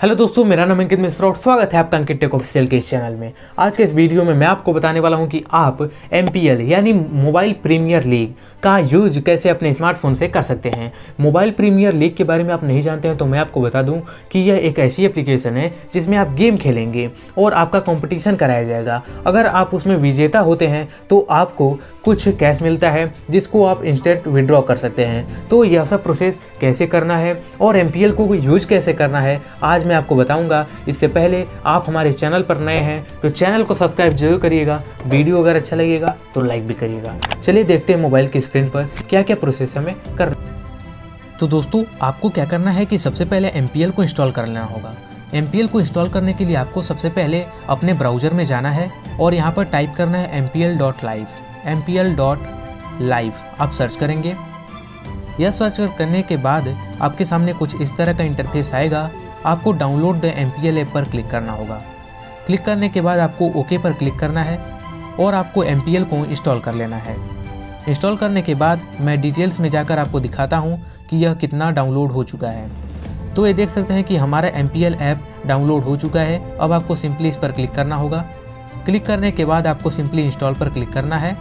Hello दोस्तों, मेरा नाम अंकित मिश्रा और स्वागत है आपका अंकित टेक ऑफिशियल के इस चैनल में। आज के इस वीडियो में मैं आपको बताने वाला हूँ कि आप MPL यानी मोबाइल प्रीमियर लीग का यूज़ कैसे अपने स्मार्टफ़ोन से कर सकते हैं? मोबाइल प्रीमियर लीग के बारे में आप नहीं जानते हैं तो मैं आपको बता दूँ कि यह एक ऐसी एप्लीकेशन है जिसमें आप गेम खेलेंगे और आपका कंपटीशन कराया जाएगा। अगर आप उसमें विजेता होते हैं तो आपको कुछ कैश मिलता है जिसको आप इंस्टेंट विड्रॉ कर सकते हैं। तो यह सब प्रोसेस कैसे करना है और MPL को यूज़ कैसे करना है, आज मैं आपको बताऊँगा। इससे पहले आप हमारे चैनल पर नए हैं तो चैनल को सब्सक्राइब ज़रूर करिएगा। वीडियो अगर अच्छा लगेगा तो लाइक भी करिएगा। चलिए देखते हैं मोबाइल की स्क्रीन पर क्या क्या प्रोसेस हमें करना तो दोस्तों, आपको क्या करना है कि सबसे पहले MPL को इंस्टॉल कर लेना होगा। MPL को इंस्टॉल करने के लिए आपको सबसे पहले अपने ब्राउज़र में जाना है और यहाँ पर टाइप करना है M P L dot live M P L dot live आप सर्च करेंगे। यह सर्च करने के बाद आपके सामने कुछ इस तरह का इंटरफेस आएगा। आपको download the M P L app पर क्लिक करना होगा। क्लिक करने के बाद आपको ओके पर क्लिक करना है और आपको एम पी एल को इंस्टॉल कर लेना है। इंस्टॉल करने के बाद मैं डिटेल्स में जाकर आपको दिखाता हूँ कि यह कितना डाउनलोड हो चुका है। तो ये देख सकते हैं कि हमारा MPL ऐप डाउनलोड हो चुका है। अब आपको सिंपली इस पर क्लिक करना होगा। क्लिक करने के बाद आपको सिंपली इंस्टॉल पर क्लिक करना है।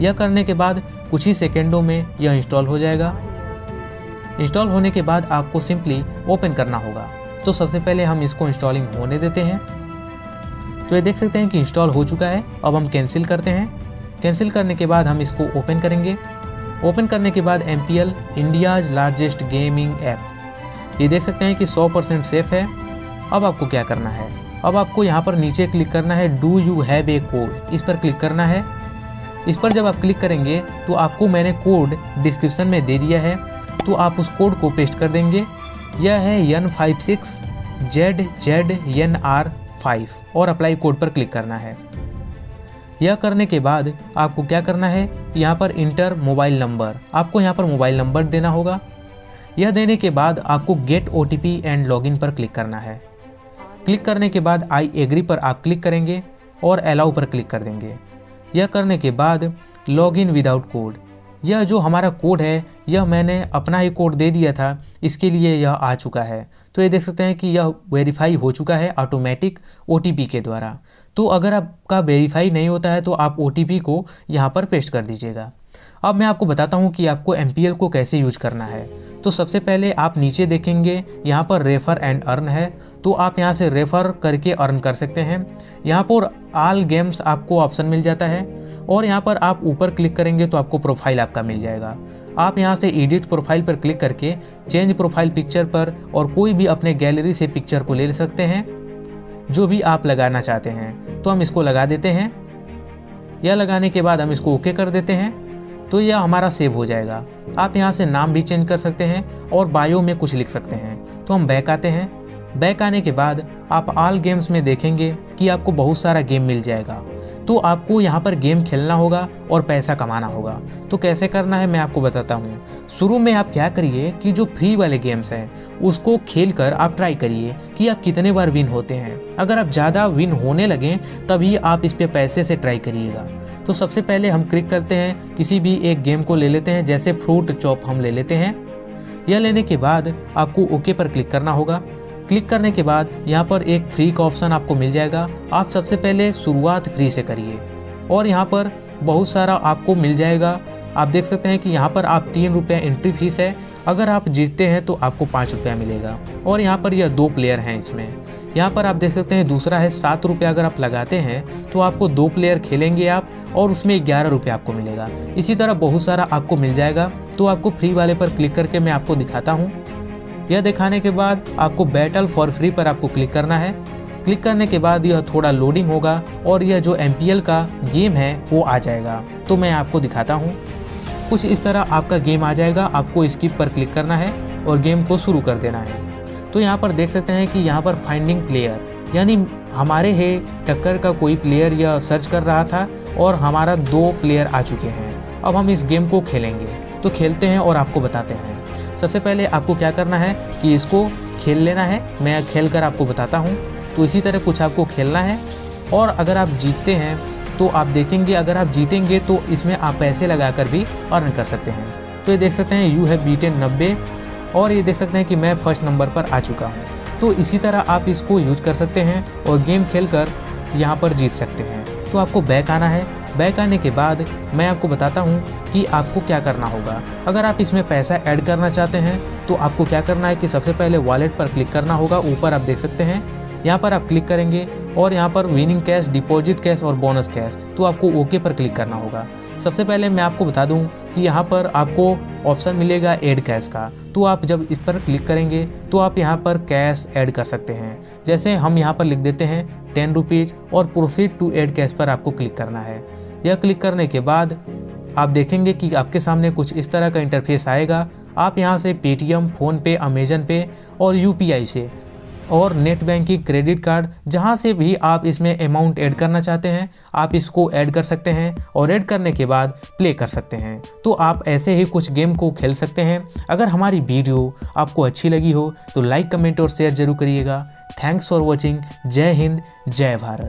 यह करने के बाद कुछ ही सेकेंडों में यह इंस्टॉल हो जाएगा। इंस्टॉल होने के बाद आपको सिंपली ओपन करना होगा। तो सबसे पहले हम इसको इंस्टॉलिंग होने देते हैं। तो ये देख सकते हैं कि इंस्टॉल हो चुका है। अब हम कैंसिल करते हैं। कैंसिल करने के बाद हम इसको ओपन करेंगे। ओपन करने के बाद M P L India's largest gaming app ये देख सकते हैं कि 100 परसेंट सेफ़ है। अब आपको क्या करना है? अब आपको यहाँ पर नीचे क्लिक करना है do you have a code. इस पर क्लिक करना है। इस पर जब आप क्लिक करेंगे तो आपको मैंने कोड डिस्क्रिप्शन में दे दिया है। तो आप उस कोड को पेस्ट कर देंगे। यह है N five six Z Z N R five और अप्लाई कोड पर क्लिक करना है। यह करने के बाद आपको क्या करना है? यहाँ पर इंटर मोबाइल नंबर। आपको यहाँ पर मोबाइल नंबर देना होगा। यह देने के बाद आपको गेट ओटीपी एंड लॉगिन पर क्लिक करना है। क्लिक करने के बाद आई एग्री पर आप क्लिक करेंगे और अलाउ पर क्लिक कर देंगे। यह करने के बाद लॉग इन विदाउट कोड। यह जो हमारा कोड है, यह मैंने अपना ही कोड दे दिया था, इसके लिए यह आ चुका है। तो ये देख सकते हैं कि यह वेरीफाई हो चुका है ऑटोमेटिक ओटीपी के द्वारा। तो अगर आपका वेरीफाई नहीं होता है तो आप ओटीपी को यहाँ पर पेस्ट कर दीजिएगा। अब मैं आपको बताता हूँ कि आपको MPL को कैसे यूज़ करना है। तो सबसे पहले आप नीचे देखेंगे, यहाँ पर रेफ़र एंड अर्न है। तो आप यहाँ से रेफ़र करके अर्न कर सकते हैं। यहाँ पर आल गेम्स आपको ऑप्शन मिल जाता है। और यहाँ पर आप ऊपर क्लिक करेंगे तो आपको प्रोफ़ाइल आपका मिल जाएगा। आप यहाँ से एडिट प्रोफ़ाइल पर क्लिक करके चेंज प्रोफ़ाइल पिक्चर पर और कोई भी अपने गैलरी से पिक्चर को ले सकते हैं। जो भी आप लगाना चाहते हैं तो हम इसको लगा देते हैं। यह लगाने के बाद हम इसको ओके कर देते हैं तो यह हमारा सेव हो जाएगा। आप यहाँ से नाम भी चेंज कर सकते हैं और बायो में कुछ लिख सकते हैं। तो हम बैक आते हैं। बैक आने के बाद आप आल गेम्स में देखेंगे कि आपको बहुत सारा गेम मिल जाएगा। तो आपको यहाँ पर गेम खेलना होगा और पैसा कमाना होगा। तो कैसे करना है मैं आपको बताता हूँ। शुरू में आप क्या करिए कि जो फ्री वाले गेम्स हैं, उसको खेल कर आप ट्राई करिए कि आप कितने बार विन होते हैं। अगर आप ज़्यादा विन होने लगें, तभी आप इस पर पैसे से ट्राई करिएगा। तो सबसे पहले हम क्लिक करते हैं, किसी भी एक गेम को ले लेते हैं, जैसे फ्रूट चॉप हम ले लेते हैं। यह लेने के बाद आपको ओके पर क्लिक करना होगा। क्लिक करने के बाद यहाँ पर एक फ्री का ऑप्शन आपको मिल जाएगा। आप सबसे पहले शुरुआत फ्री से करिए। और यहाँ पर बहुत सारा आपको मिल जाएगा। आप देख सकते हैं कि यहाँ पर आप तीन रुपये एंट्री फ़ीस है। अगर आप जीतते हैं तो आपको पाँच रुपया मिलेगा। और यहाँ पर यह दो प्लेयर हैं इसमें। यहाँ पर आप देख सकते हैं दूसरा है सात रुपये अगर आप लगाते हैं तो आपको दो प्लेयर खेलेंगे आप और उसमें ग्यारह रुपये आपको मिलेगा। इसी तरह बहुत सारा आपको मिल जाएगा। तो आपको फ्री वाले पर क्लिक करके मैं आपको दिखाता हूँ। यह दिखाने के बाद आपको बैटल फॉर फ्री पर आपको क्लिक करना है। क्लिक करने के बाद यह थोड़ा लोडिंग होगा और यह जो MPL का गेम है, वो आ जाएगा। तो मैं आपको दिखाता हूँ। कुछ इस तरह आपका गेम आ जाएगा, आपको स्किप पर क्लिक करना है और गेम को शुरू कर देना है। तो यहाँ पर देख सकते हैं कि यहाँ पर फाइंडिंग प्लेयर यानी हमारे है टक्कर का कोई प्लेयर यह सर्च कर रहा था और हमारा दो प्लेयर आ चुके हैं। अब हम इस गेम को खेलेंगे। तो खेलते हैं और आपको बताते हैं। सबसे पहले आपको क्या करना है कि इसको खेल लेना है। मैं खेल कर आपको बताता हूँ। तो इसी तरह कुछ आपको खेलना है और अगर आप जीतते हैं तो आप देखेंगे, अगर आप जीतेंगे तो इसमें आप पैसे लगा कर भी अर्न कर सकते हैं। तो ये देख सकते हैं यू हैव बीटेन नब्बे और ये देख सकते हैं कि मैं फ़र्स्ट नंबर पर आ चुका हूँ। तो इसी तरह आप इसको यूज़ कर सकते हैं और गेम खेल कर यहाँ पर जीत सकते हैं। तो आपको बैक आना है। बैक आने के बाद मैं आपको बताता हूँ कि आपको क्या करना होगा। अगर आप इसमें पैसा ऐड करना चाहते हैं तो आपको क्या करना है कि सबसे पहले वॉलेट पर क्लिक करना होगा। ऊपर आप देख सकते हैं, यहाँ पर आप क्लिक करेंगे और यहाँ पर विनिंग कैश डिपॉजिट कैश और बोनस कैश तो आपको ओके पर क्लिक करना होगा। सबसे पहले मैं आपको बता दूँ कि यहाँ पर आपको ऑप्शन मिलेगा ऐड कैश का। तो आप जब इस पर क्लिक करेंगे तो आप यहाँ पर कैश ऐड कर सकते हैं। जैसे हम यहाँ पर लिख देते हैं टेन रुपीज़ और प्रोसीड टू ऐड कैश पर आपको क्लिक करना है। यह क्लिक करने के बाद आप देखेंगे कि आपके सामने कुछ इस तरह का इंटरफेस आएगा। आप यहाँ से पेटीएम फ़ोनपे अमेजन पे और यूपीआई से और नेट बैंकिंग क्रेडिट कार्ड जहाँ से भी आप इसमें अमाउंट ऐड करना चाहते हैं, आप इसको ऐड कर सकते हैं और ऐड करने के बाद प्ले कर सकते हैं। तो आप ऐसे ही कुछ गेम को खेल सकते हैं। अगर हमारी वीडियो आपको अच्छी लगी हो तो लाइक कमेंट और शेयर ज़रूर करिएगा। थैंक्स फॉर वॉचिंग जय हिंद, जय भारत।